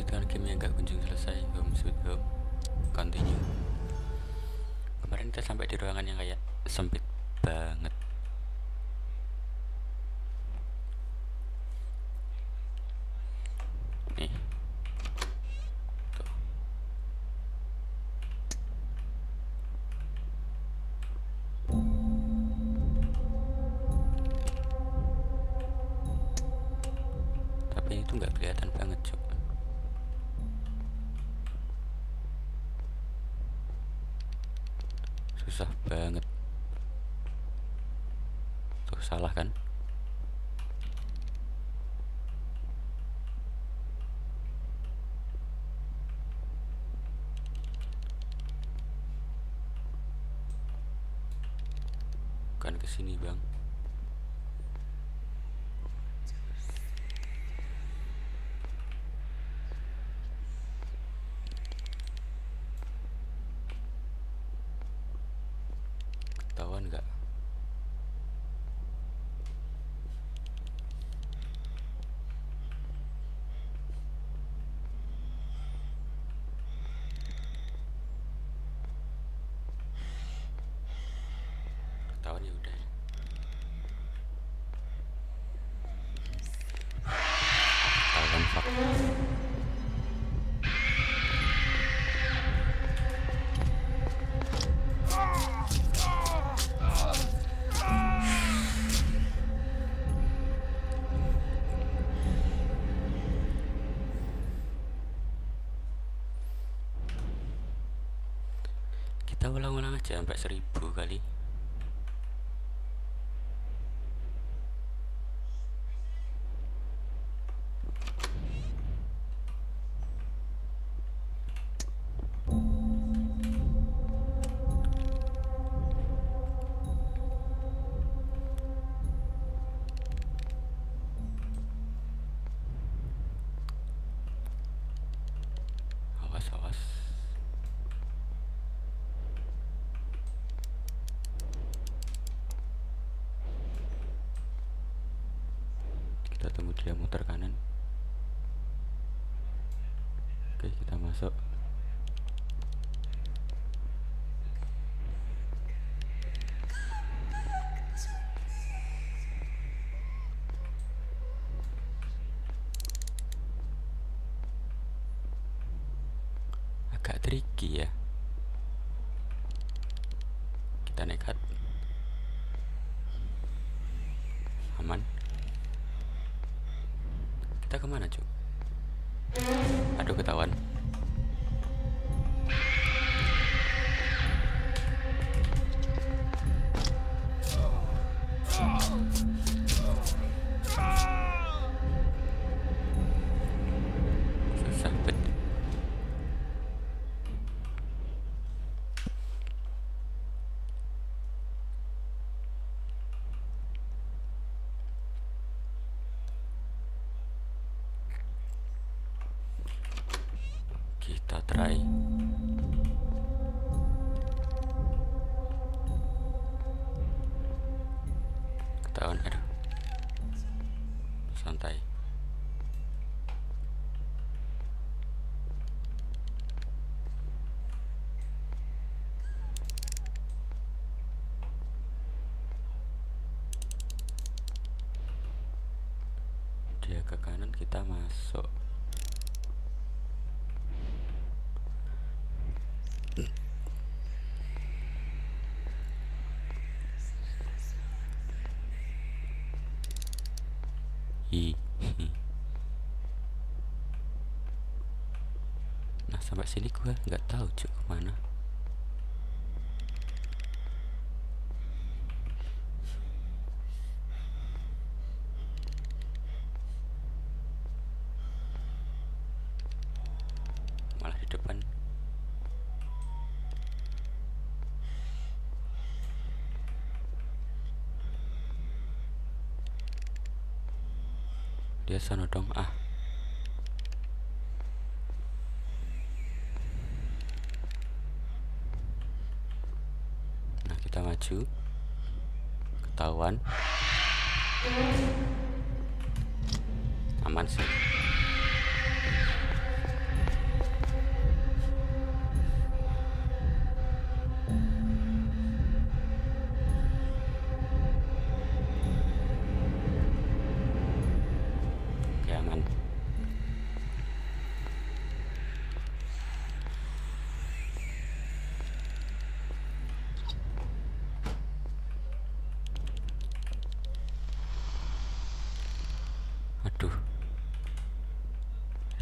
melanjutkan game yang gak kunjung selesai home sweet home continue. Kemarin kita sampai di ruangan yang kayak sempit banget. Nih. Tapi itu nggak kelihatan banget cuk susah banget. Tuh salah kan aja sampai seribu kali. Awas awas dia muter kanan. Oke kita masuk. Agak tricky ya. Kita nekat aman kita ke mana cuy aduh ketahuan kita try. Ketahuan aduh santai. Dia ke kanan kita masuk Nah sampai sini gua nggak tahu cuk ke mana. Dia sana dong ah. Nah kita maju. Ketahuan. Aman sih.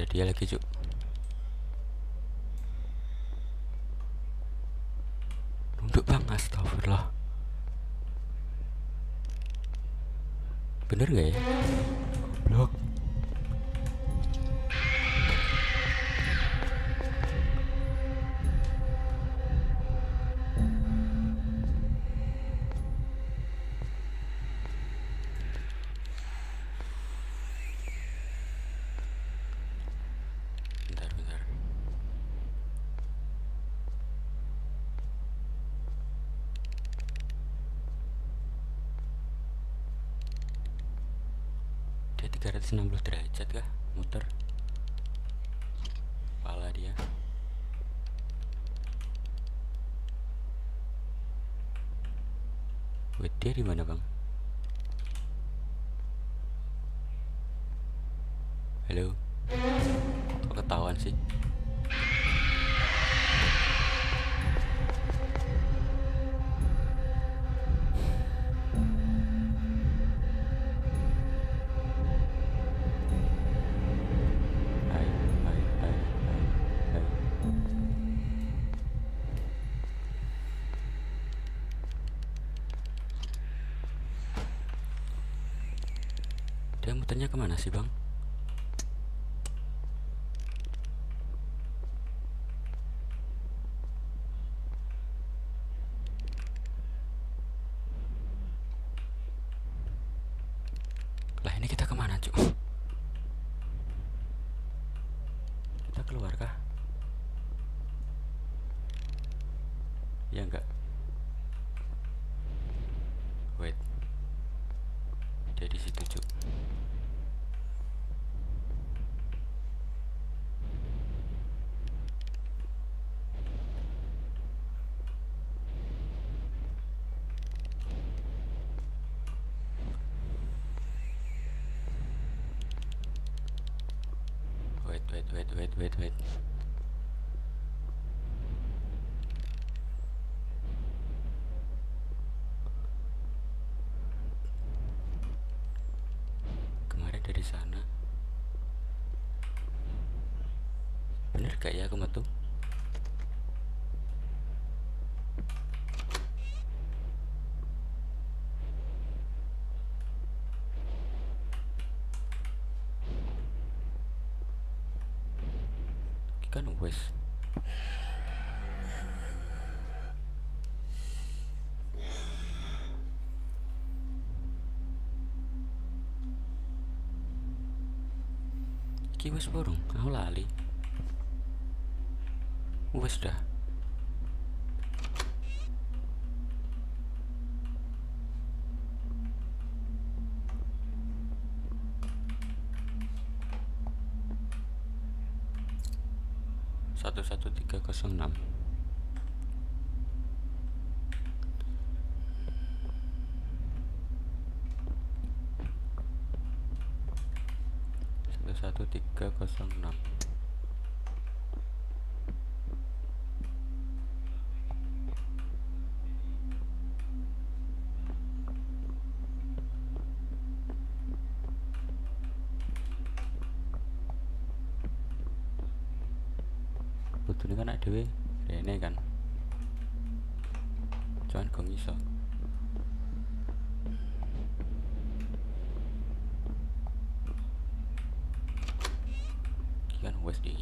Dia lagi cuk. Nunduk bang astagfirullah. Bener gak ya? Blok 360 derajat kah? Muter. Kepala dia. Wait, dia di mana bang? Dia muternya ke mana sih bang? Lah ini kita ke mana cuk? Kita keluar kah? Ya enggak Wait Dia di situ cuk Wait, wait, wait, wait. Kemarin dari sana. Bener gak ya aku metu? Kan wes. Ki wes burung, aku lali. Wes dah. 01306 Betul kan ada ini kan. jangan gak. Iki kan wes di